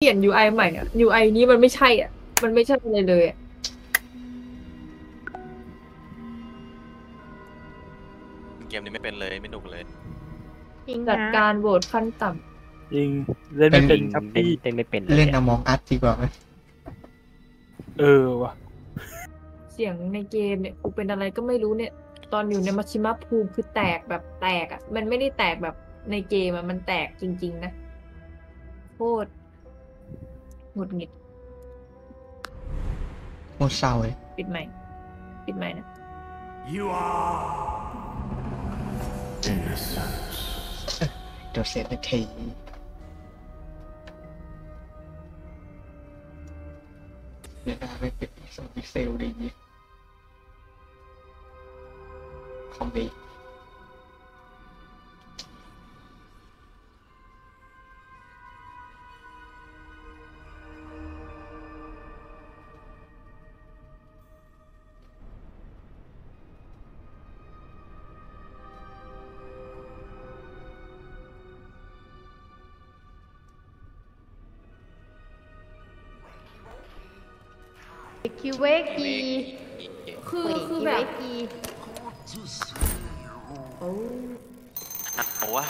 เปลี่ยน UI ใหม่อะ UI นี้มันไม่ใช่อะ มันไม่ใช่เลยเลยอะเกมนี้ไม่เป็นเลยไม่หนุกเลยจริงจัดนะการโหวตขั้นต่จริงเล่นไม่เป็นครับเล่นพี่ เล่นไม่เป็นเล่นยออะมองอัดดีกว่าไหมเออว่ะำเสียงในเกมเนี่ยกูเป็นอะไรก็ไม่รู้เนี่ย ตอนอยู่ในมัชชิมะภูมิคือแตกแบบแตกอะ มันไม่ได้แตกแบบในเกมอะ มันแตกจริง ๆ นะโคตร หงุดหงิดโคตรเศร้าเลยปิดใหม่ ปิดใหม่นะ You are innocent. เดี๋ยวเสร็จนาทีเวลาไม่เป็นสมิเซลดีของดี เวกีคือเวคือกีแบเวบกีโอ้เอาวะ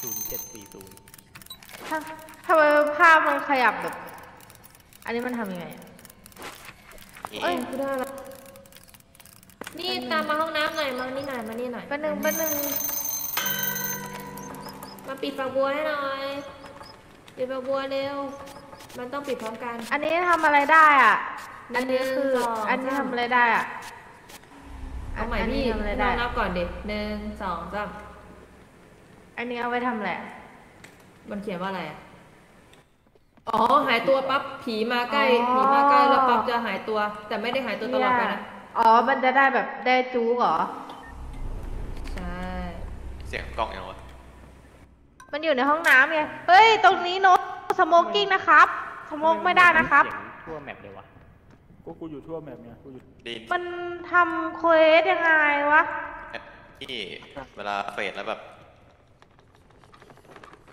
ศูนย์เจ็ดสี่ศูนย์ถ้าทำไมภาพมันขยับแบบ อันนี้มันทำยังไงอะเอ้ยกูได้ละนี่ตามมาห้องน้ำหน่อยมานี่หน่อยมานี่หน่อยแป๊บนึงแป๊บนึงมาปิดฝักบัวให้หน่อยปิดฝักบัวเร็ว มันต้องปิดพร้อมกันอันนี้ทำอะไรได้อะ อันนี้คือหนึ่งสองอันนี้สามทำอะไรได้อะเอาใหม่อันนี้พี่ทำอะไรลได้ องนับก่อนเด็กหนึ่งสองสามอันนี้เอาไว้ทำอะไรอะมันเขียนว่าอะไรอะอ๋อหายตัวปั๊บผีมาใกล้อ๋อผีมาใกล้แล้วปั๊บจะหายตัว แต่ไม่ได้หายตัวตลอดไปนะอ๋อ มันจะได้แบบได้จู๊กเหรอ ใช่เสียงกล้องยังวะมันอยู่ในห้องน้ำไง เฮ้ย ตรงนี้โน้ตสโมกิ้งนะครับ สโมกไม่ได้นะครับ เสียงทั่วแมปเลยวะกูกูอยู่ทั่วแมปเนี่ยกูอยู่ไดีมันทำเควสยังไงวะ ที่เวลาเฟดแล้วแบบ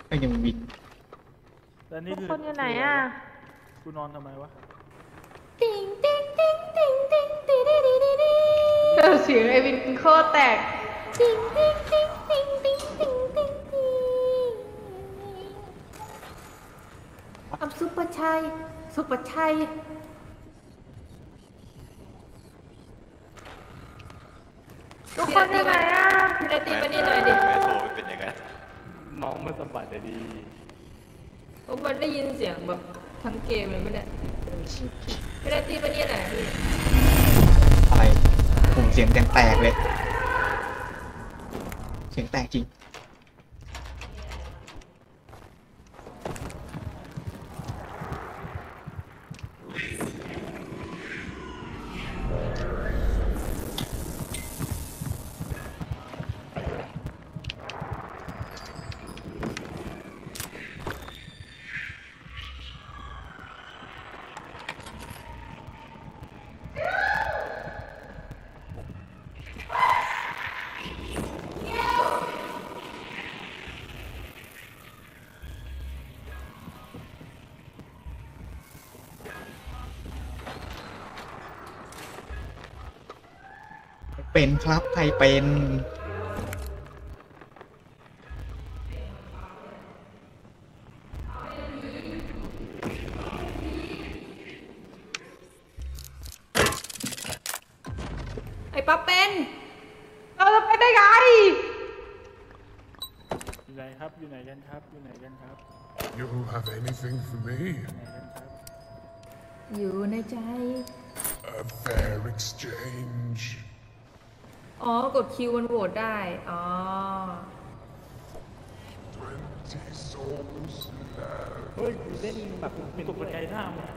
ก็ยังวินแล้วนี่ทุกคือคนอยู่ไหนอะ กูนอนทำไมวะติ๊งติ๊งติ๊งติ๊งติ๊งติ๊งติ๊งติ๊งติ๊งติ๊งเสียงไอวินโคตรแตกติ๊งติ๊งติ๊งติ๊งติ๊ง ทำซุปเปอร์ชัยซุปเปอร์ชัยทุกคนอยู่ไหนอะพี่นาตีมานี่หน่อยดิแม่โทรไม่เป็นอย่างนั้นมองไม่สัมผัสเลยดีโอ้มันได้ยินเสียงแบบทั้งเกมเลยไหมเนี่ยพี่นาตีมานี่หน่อยพี่อะไรผมเสียงแตงแตกเลย เสียงแตกจริง เป็นครับ ใครเป็น ไอ้ปั๊บเป็นเราจะไปได้ไง อยู่ไหนครับ อยู่ไหนกันครับ อยู่ไหนกันครับ You have anything for me? ไหนกันครับอยู่ในใจ A fair exchange. อ๋อ กดคิวมันโหวตได้ อ๋อ Twenty souls left. เฮ้ยกูเล่นแบบมีตกใจหน้ามึง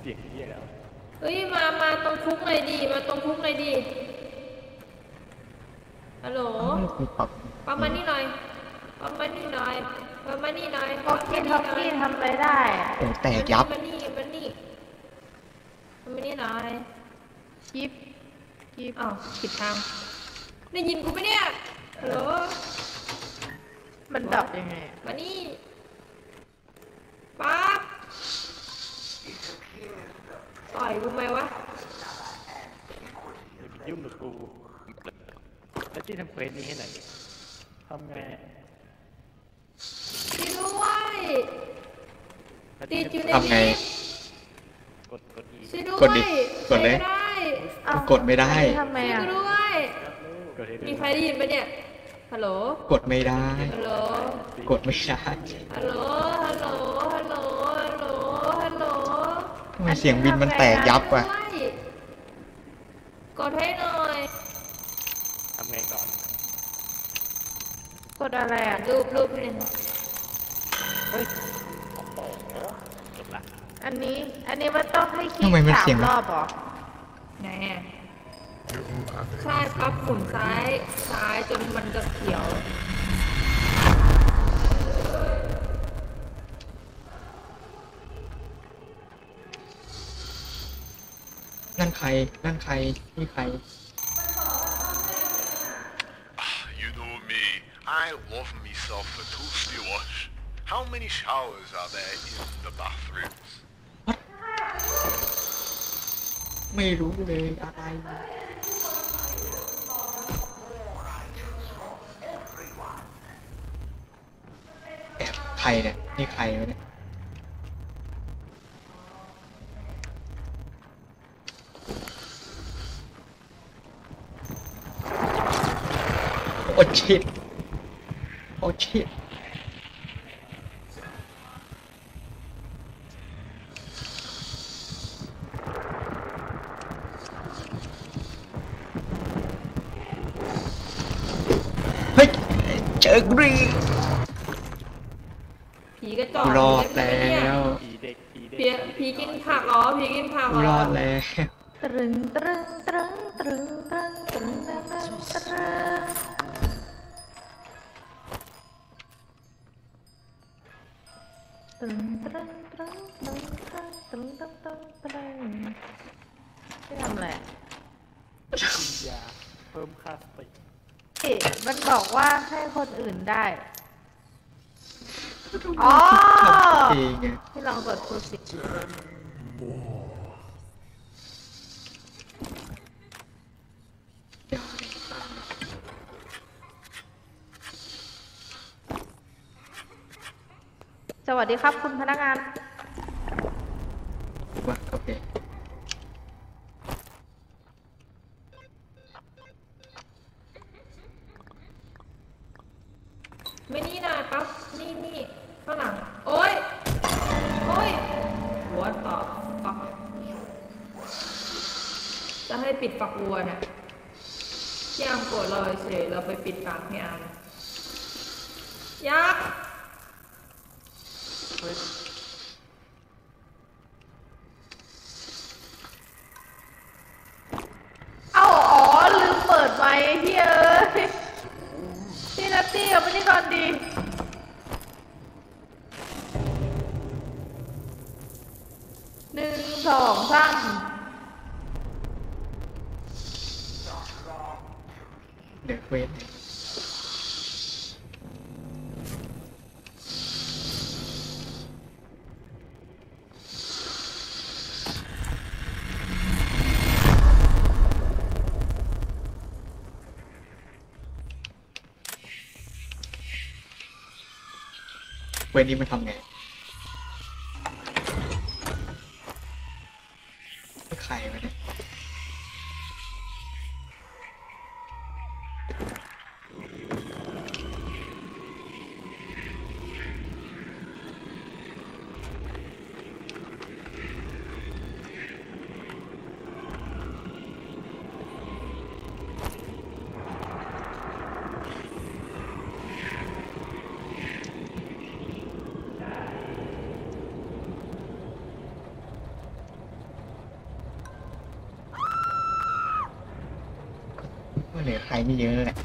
เสียงเฮียแล้วเฮ้ย มา มาตรงคุกหน่อยดิ มาตรงคุกหน่อยดิ ฮัลโหลมีปรับปั๊บมานี่หน่อยปั๊บมานี่หน่อยปั๊บมานี่หน่อยท็อกกี้ท็อกกี้ทำอะไรได้อะโอ้แตกยับมานี่มานี่มานี่มานี่หน่อยชิป ชิปอ้าวผิดทางได้ยินกูไหมเนี่ยฮัลโหลมันดับยังไงอะมานี่ปั๊บต่อยกูไหมวะอย่าไปยุ่งกับกูแล้วที่ทำเควสนี้ให้หน่อยดิทำไงช่วยด้วยแล้วติที่ดอยู่ในทำไงลิฟต์กดกดอี ช่วยด้วยกดดิกดเลย ใช้ไม่ได้ เอ้ากดไม่ได้อันนี้ทำไมช่วยอะกูด้วยกดให้ดูมีใครได้ยินปะเนี่ย ฮัลโหล กดไม่ได้ ฮัลโหล กดไม่ได้ฮัลโหล ฮัลโหล ฮัลโหล ฮัลโหล ฮัลโหลทำไมเสียงบินมันแตกยับว่ะ ด้วยกดให้หน่อย ทำไงก่อน กดอะไรอะ รูปรูปหนึ่งจบละอันนี้ อันนี้มันต้องให้คลิกทำไมมันสาเสียมงรอบเหรอ ไหนอะ You have ใช่ปั๊บหมุนซ้ายซ้ายจนมันจะเขียว นั่นใคร นั่นใคร นี่ใคร You know me. I love myself a toasty wash. How many showers are there in the bathrooms? ไม่รู้เลยอะไรแอบใครเนี่ย นี่ใครวะเนี่ยโอ้ชิตโอ้ชิต เจอกรีผีกระจอกรอดแล้วผีเด็กผีเด็กผีผีกินผักเหรอผีกินผักเหรอรอดแล้วตรึงตรึงตรึงตรึงตรึงตรึงตรึงตรึงตรึงตรึงตรึงตรึงตรึงตรึงตรึงตรึงตรึงตรึงไม่ทำอะไรอะยาเพิ่มค่าสติเอ๊ะ มันบอกว่าให้คนอื่นได้ อ๋อทำเองไงที่ลองกดพูดสิสวัสดีครับคุณพนักงาน ฝักบัวน่ะย่ามโกรธเราเฉยเราไปปิดปากพี่อามยักษ์ เอ้าอ๋อ ลืมเปิดไมค์ไอ้พี่เอ้ยพี่นัตตี้กับพี่ก่อนดี หนึ่งสองสาม เดี๋ยวเวทเวทนี้มันทำไงใครวะเนี่ย ว่าเหลือใค รไม่เยอะแหละ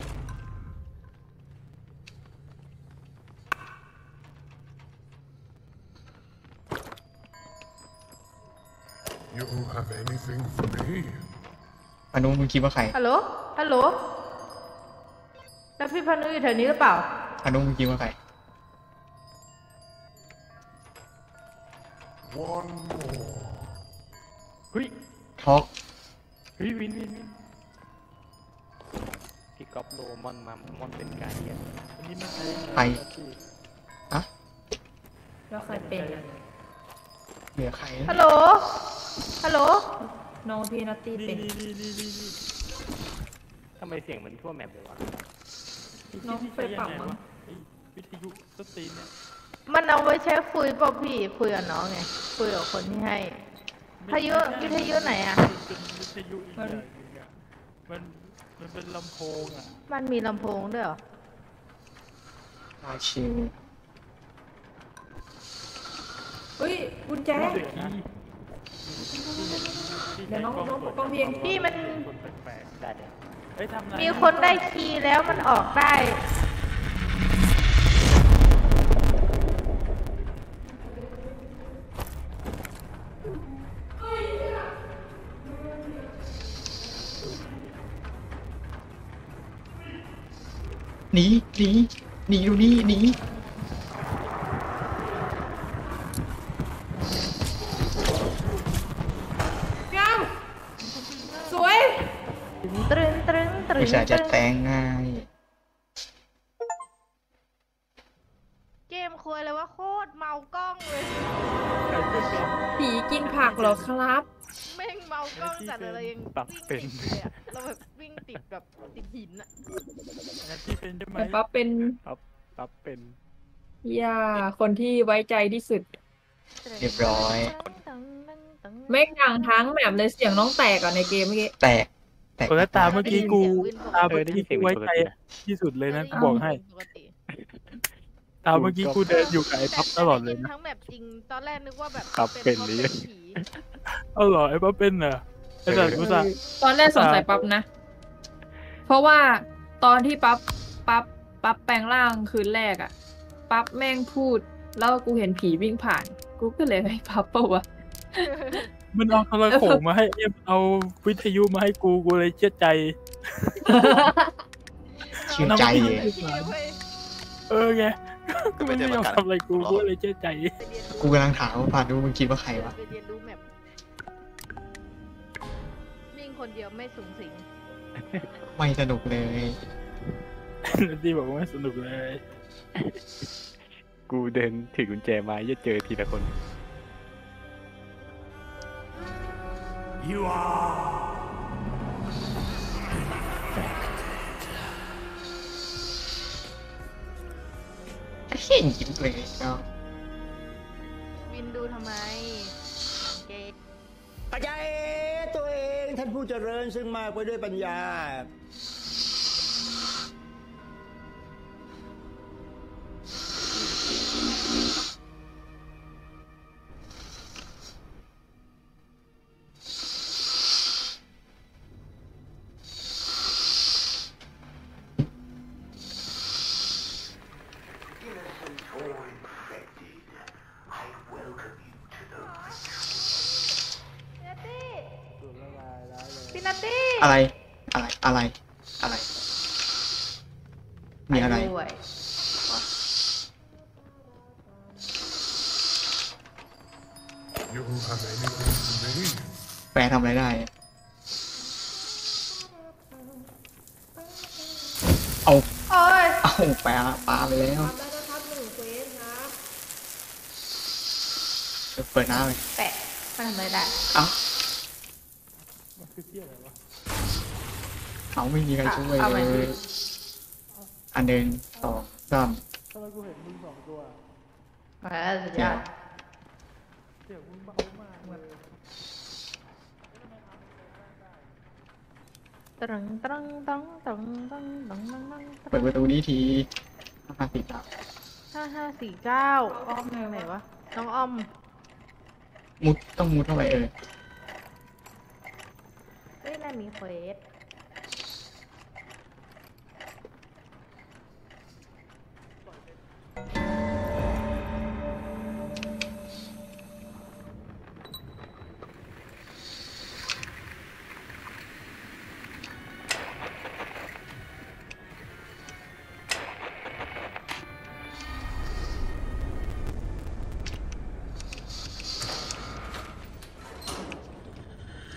You have anything for me? พานุมึงคิดว่าใครฮัลโหล ฮัลโหล แล้วพี่พานุอยู่แถวนี้หรือเปล่าอนุมึงคิดว่าใครเฮ้ย ท็อก เฮ้ยวินวินวินพี่ก๊อฟ โลมอนมามอนเป็นการเดียนอันนี้มันใช้ใครแล้วใครเป็นอะเหลือใครฮัลโหล ฮัลโหล น้องพี่นัตตี้นี่เป็น นี่นี่นี่นี่นี่ทำไมเสียงเหมือนทั่วแมปเลยวะน้องไปปรับมั้งไอ้วิทยุสตรีนเนี่ยมันเอาไว้ใช้คุยเปล่าพี่ คุยกับน้องไง คุยกับคนที่ให้พายุวิทยุไหนอะ มันเป็นวิทยุอีกอย่างหนึงอะมัน มันเป็นลำโพงอะ มันมีลำโพงด้วยเหรอมาชิวเฮ้ยกุญแจ เสียงนะที่เดี๋ยวน้องใช้น้องตรวจกล้องเพียง พี่มัน คนแปลกได้เดี๋ยวๆเฮ้ยทำอะไร มีคนได้คีย์แล้วมันออกได้ นีหนีหนีดูนี่หนีงามสวยตรึงตรึงตรึงตรึงอุตส่าห์จะตรึงแต่งง่ายเกมคุยเลยว่าโคตรเมากล้องเลยผีกินผักเหรอครับ แม่งเมากล้องจัดเลยเรายังวิ่งติดเลยอะเราแบบวิ่งติดแบบติดหินอะ มแต่ปั๊บเป็นปั๊บเป็นย่าคนที่ไว้ใจที่สุด เรียบร้อยแม่งดังทั้งแมปเลยเสียงน้องแตกอะในเกมเมื่อกี้แตกแตกเออแล้วตาเมื่อกี้กูตาเอเมื่ออได้กี้ยินเสียงกูเหมือไว้นปกใจตินะที่สุดเลยนะกูบอกให้ปกติตาเมื่อกี้กูเดินอยู่กับไอ้พับตลอดเลยนะทั้งแบบจริงตอนแรกนึกว่าแบบครับเป็นพราะนี้ผีเอาเหรอไอ้พับเป็นเหรอไอ้สัตว์กูสั่งตอนแรกสงสัยปั๊บนะ เพราะว่าตอนที่ปั๊บ ปั๊บปั๊บแปลงร่างคืนแรกอะปั๊บแม่งพูด แล้วกูเห็นผีวิ่งผ่าน กูก็เลยให้ปั๊บปะวะมันเอาโทรโขงมาให้เอ็มเอาวิทยุมาให้กูกูเลยเชื่อใจชื่นใจเเลยว้ยเออไงก็ไม่ได้ยอมทำอะไรกูกูเลยเชื่อใจไปเรียนรู้กูกำลังถามว่าผ่านดูมึงคิดว่าใครวะไปเรียนรู้แมปวิ่งคนเดียวไม่สูงสิงไม่สนุกเลย ดีบอกว่าไม่สนุกเลย กูเดินถือกุญแจมาจะเจอทีละคนเห็นยิ้มเลยเนาะวินดูทำไมเกย์ปัญญาเอตัวเองท่านผู้เจริญซึ่งมากไปด้วยปัญญา อะไร อะไร อะไร อะไร มีอะไรปด้วยแปลทำอะไรได้อะเอา โอ้ยเอาแปลปลาไปแล้ว ทำได้นะครับหนึ่งเควสครับเปิดหน้าไปแปะมันทำอะไรได้ เอา มันคือเที่ยอะไรวะ เอาไม่มีใครช่วยเอาไปเลยอันหนึ่งสองสามทำไมกูเห็นมึงสองตัวเออสุดยอดเสียงมึงเบามากเลยตรังตรังตรังตรังตรังตรังตรังตรังเปิดประตูนี้ทีห้าสิบสามห้าห้าสี่เก้าอ้อมทางไหนวะน้องอ้อม มุดต้องมุดเท่าไหร่เอ่ยเอ้ยน่ามีเควส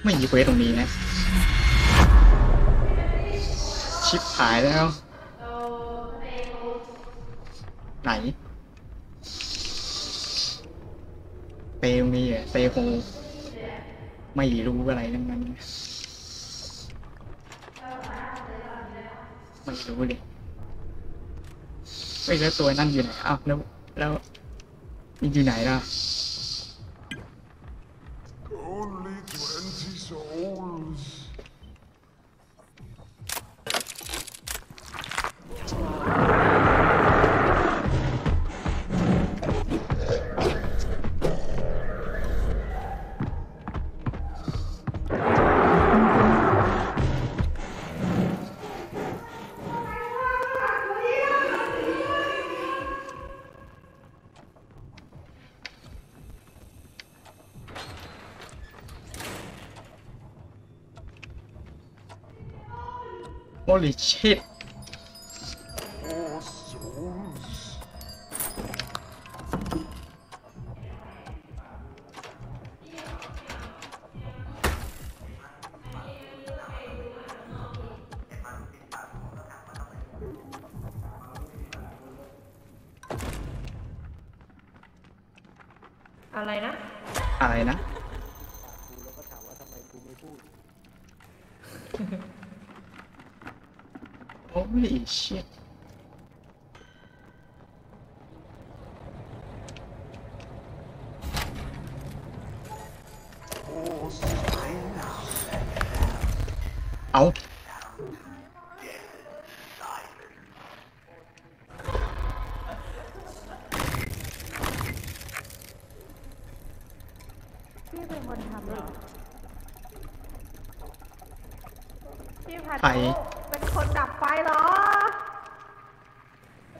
ไม่มีเควสตรงนี้นะ ชิปหายแล้ว ไหนเปลมีอะเปโฮไม่รู้อะไรทั้งนั้นไม่รู้เลยไม่แล้วตัวนั่นอยู่ไหนอ้าวแล้วแล้วมันอยู่ไหนล่ะ โ o ลิชิต Four souls. อะไรนะ อะไรนะ โ o ลิชิต เอา พี่เป็นคนทำเหรอพี่พัน ใคร ธุเป็นคนดับไฟเหรอ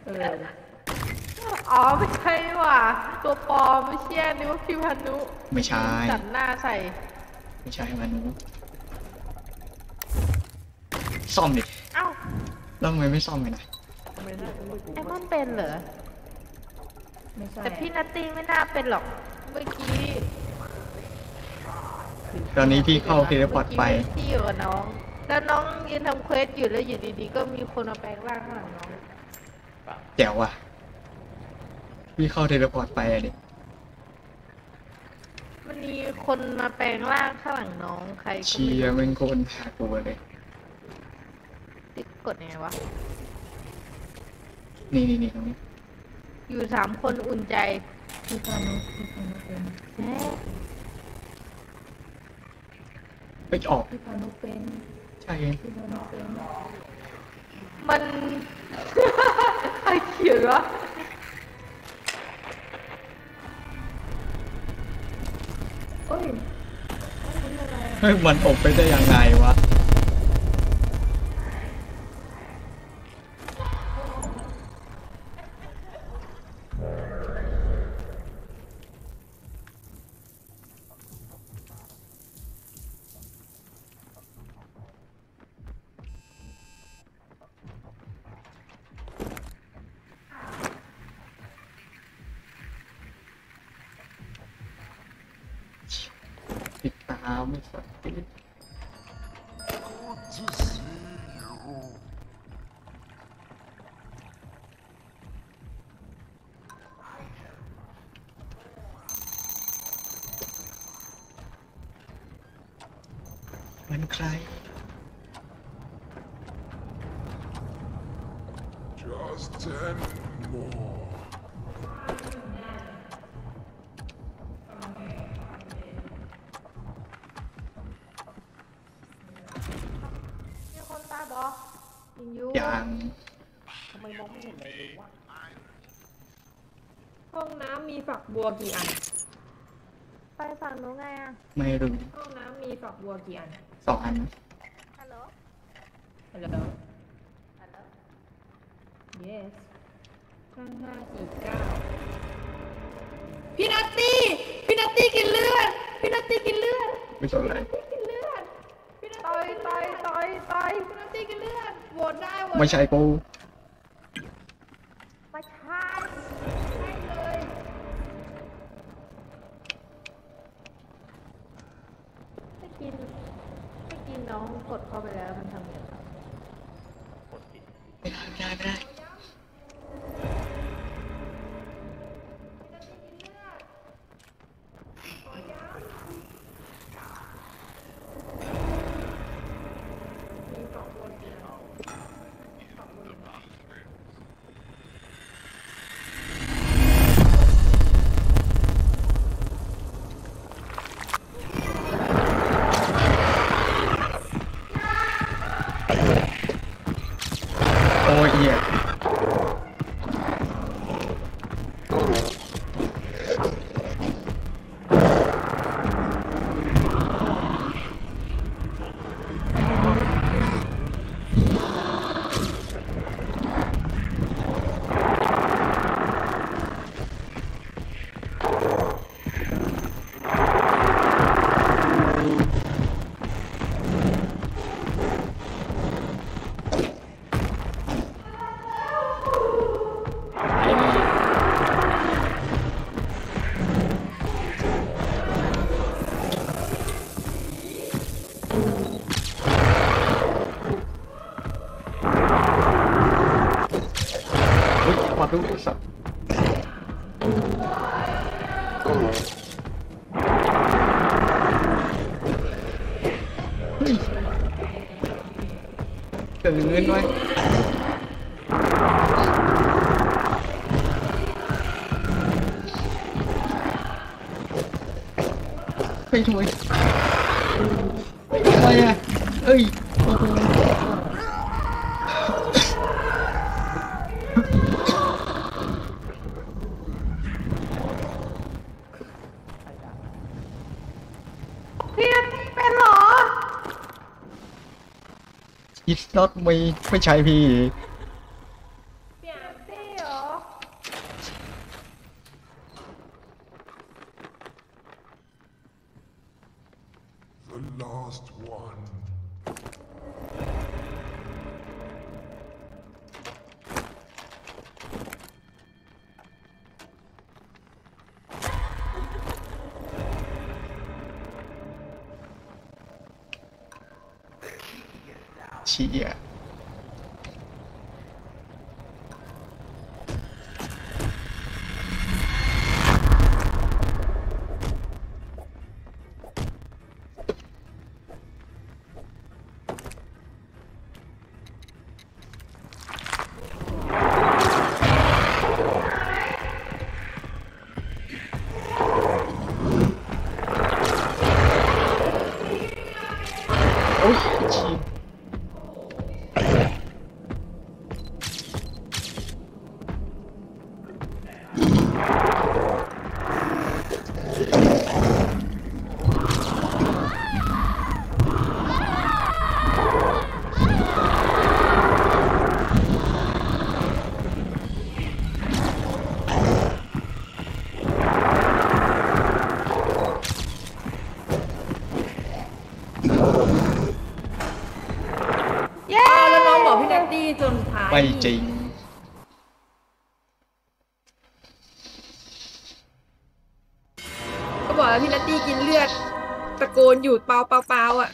เออ อ๋อไม่ใช่ว่ะตัวปลอมไม่เชี่ยนึกว่าพี่พันธุไม่ใช่ตัดหน้าใส่ ไม่ใช่มนุษย์ซ่อมดิเอ้าแล้วทำไมไม่ซ่อมกันนะไอ้มันเป็นเหรอไม่ใช่แต่พี่นัตตี้ไม่น่าเป็นหรอกเมื่อกี้ตอนนี้พี่เข้า teleport ไปเมื่อกี้พี่อยู่กับน้อง แล้วน้องยืนทำ quest อยู่แล้วอยู่ดีๆ ก็มีคนมาแปลงร่างข้างหลังน้องแจ๋วว่ะ พี่เข้า teleport ไปอะดิมันมีคนมาแปลงร่างข้างหลังน้องใครก็เชีไม่ยรู้ร์เป็นคนหากลัวเลย ติ๊กกดยังไงวะ นี่นี่นี่ตรงนี้อยู่สามคนอุ่นใจพี่พานุพี่พานุเป็นแหมไปออกพี่พานุเป็นใช่พี่พานุเป็นมัน ใครเขียนวะ มันออกไปได้ยังไงวะ ติดต บัวกี่อันไปฝั่งนู้นไงอะไม่รู้ห้องน้ำมีฝักบัวกี่อันสองอันฮัลโหลฮัลโหลฮัลโหล yes ห้าห้าสี่เก้าพี่นัตตี้พี่นัตตี้กินเลือดพี่นัตตี้กินเลือดไม่สนอะไรกินเลือดพี่นัตต่อยต่อยต่อยต่อยพี่นัตตี้กินเลือดโหวตได้โหวตไม่ใช่กู น้องกดเข้าไปแล้วมันทำ เกินเงินไว้ไปทำไ It's not me ไม่ใช่พี่ ไม่จริง ก็บอกแล้วพี่นัตตี้กินเลือด ตะโกนอยู่เปล่าเปล่าเปล่าอะ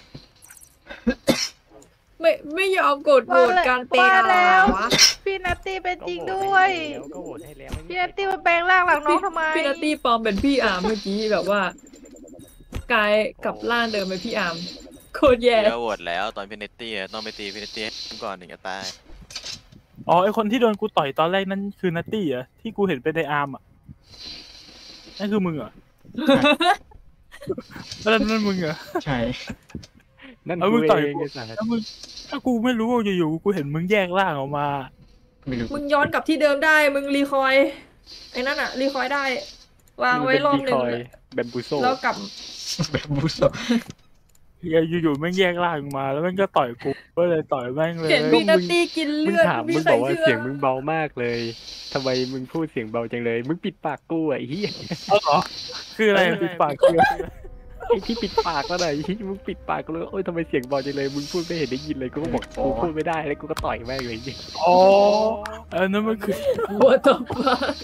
ไม่ไม่ยอมกดโหวตการเป็นว่าอะไรแล้ว วะพี่นัตตี้เป็นจริงก็ด้โหวตยให้แล้วก็โหวตให้แล้วไม่มีพี่นัตตี้มาแปลงร่างหลังน้องทำไมพี่นัตตี้ปลอมเป็นพี่อาร์มเมื่อกี้แบบว่ากลายกับร่างเดิมเป็นพี่อาร์มโคตรแย่ เดี๋ยวโหวตแล้วตอนพินเนตตี้อะต้องไปตีพินเนตตี้ให้ก่อนถึงจะตาย อ๋อไอคนที่โดนกูต่อยตอนแรกนั่นคือนัตตี้เหรอที่กูเห็นเป็นในอาร์มอะนั่นคือมึงเหรอแล้วนั่นมึงเหรอใช่ นั่นเอากูมึงต่อยเองกูไอ้สัสถ้ามึงถ้ากูไม่รู้ว่าอยู่ๆกูเห็นมึงแยกร่างออกมาไม่รู้มึงย้อนกลับที่เดิมได้ มึงรีคอยไอ้นั่นอะรีคอยได้ วางไว้รอบหนึ่งมึเป็นดีคอยแบมบูโซแล้วกลับแบบบู สอยู่ๆแม่งแยกร่างออกมา แล้วแม่งก็ต่อยกูก็เลยต่อยแม่งเลยเห็นพี่นัตตี้กินมึงเลือดถามมีมึงใครบอกว่าเชื่อเสียงมึงเบามากเลยทำไมมึงพูดเสียงเบาจังเลย มึงปิดปากกูอะไอ้เหี้ยเอาเหรอคืออะไรปิดปากคืออะไรไอ้ที่ปิดปากแล้วไหนะไอ้ที่มึงปิดปากกูเลยโอ้ยทำไมเสียงเบาจังเลย มึงพูดไม่เห็นได้ยินเลยกูก็บอกกูพูดไม่ได้แล้วกูก็ต่อยแม่งเลย อ๋ออันนั้นมันคือ What the fuck